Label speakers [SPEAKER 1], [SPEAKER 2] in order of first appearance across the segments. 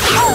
[SPEAKER 1] Oh,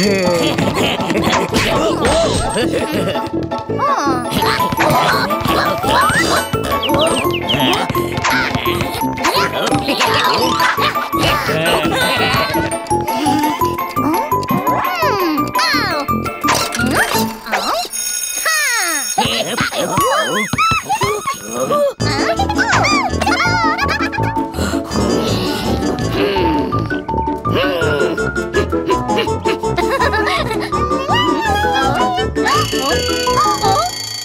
[SPEAKER 1] Yeah.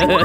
[SPEAKER 1] Wow!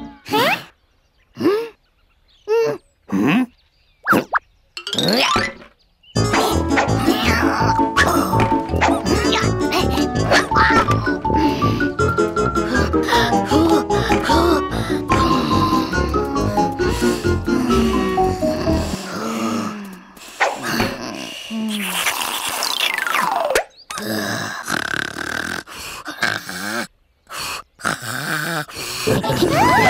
[SPEAKER 1] Oh, yeah.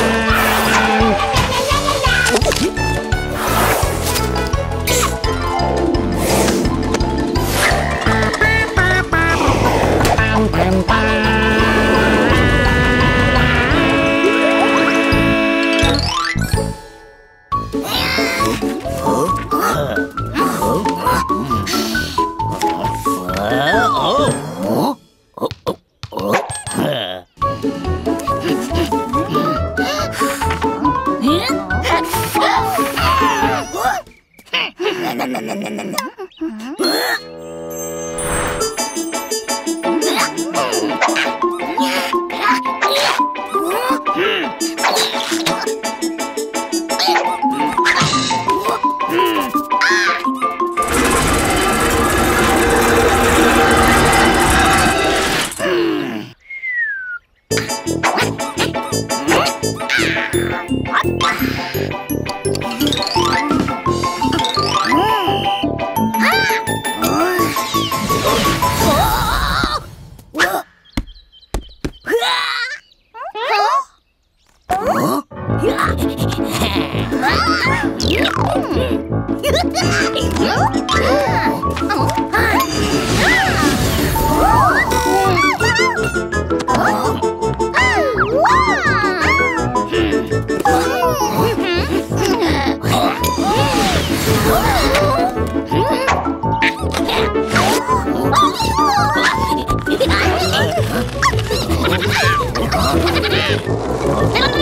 [SPEAKER 1] Oh,